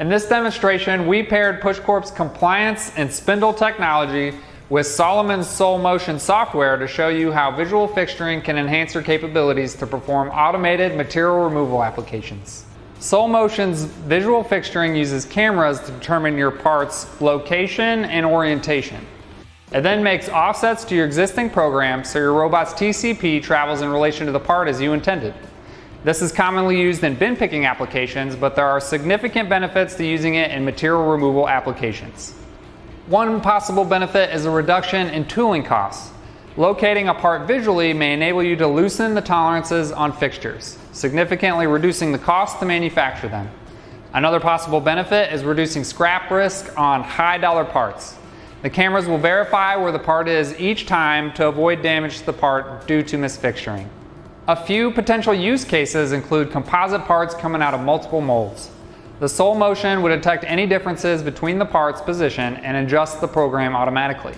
In this demonstration, we paired PushCorp's compliance and spindle technology with Solomon's SolMotion software to show you how visual fixturing can enhance your capabilities to perform automated material removal applications. SolMotion's visual fixturing uses cameras to determine your part's location and orientation. It then makes offsets to your existing program so your robot's TCP travels in relation to the part as you intended. This is commonly used in bin picking applications, but there are significant benefits to using it in material removal applications. One possible benefit is a reduction in tooling costs. Locating a part visually may enable you to loosen the tolerances on fixtures, significantly reducing the cost to manufacture them. Another possible benefit is reducing scrap risk on high dollar parts. The cameras will verify where the part is each time to avoid damage to the part due to misfixturing. A few potential use cases include composite parts coming out of multiple molds. The SolMotion would detect any differences between the part's position and adjust the program automatically.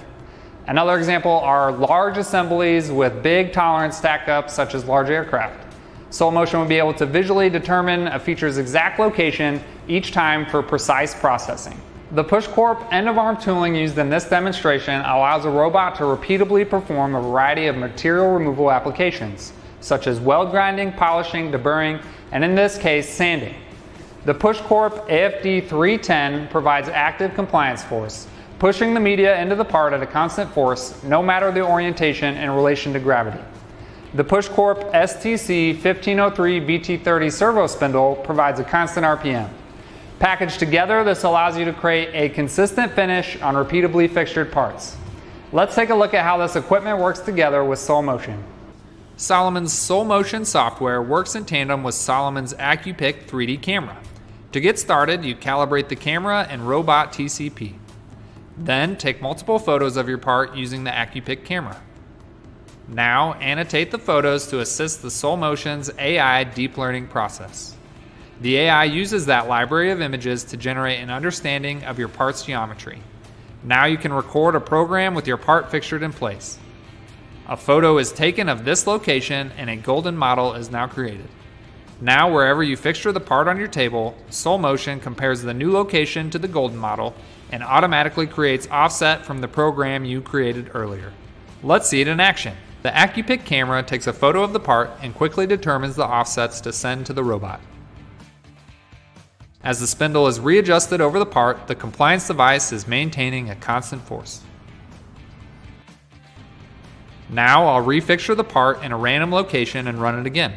Another example are large assemblies with big tolerance stacked up, such as large aircraft. SolMotion would be able to visually determine a feature's exact location each time for precise processing. The PushCorp end-of-arm tooling used in this demonstration allows a robot to repeatably perform a variety of material removal applications, such as weld grinding, polishing, deburring, and in this case, sanding. The PushCorp AFD 310 provides active compliance force, pushing the media into the part at a constant force, no matter the orientation in relation to gravity. The PushCorp STC 1503 BT30 servo spindle provides a constant RPM. Packaged together, this allows you to create a consistent finish on repeatably fixtured parts. Let's take a look at how this equipment works together with SolMotion. Solomon's SolMotion software works in tandem with Solomon's AccuPick 3D camera. To get started, you calibrate the camera and robot TCP. Then take multiple photos of your part using the AccuPick camera. Now annotate the photos to assist the Soul Motion's AI deep learning process. The AI uses that library of images to generate an understanding of your part's geometry. Now you can record a program with your part fixtured in place. A photo is taken of this location and a golden model is now created. Now wherever you fixture the part on your table, SolMotion compares the new location to the golden model and automatically creates offset from the program you created earlier. Let's see it in action. The AccuPick camera takes a photo of the part and quickly determines the offsets to send to the robot. As the spindle is readjusted over the part, the compliance device is maintaining a constant force. Now I'll refixture the part in a random location and run it again.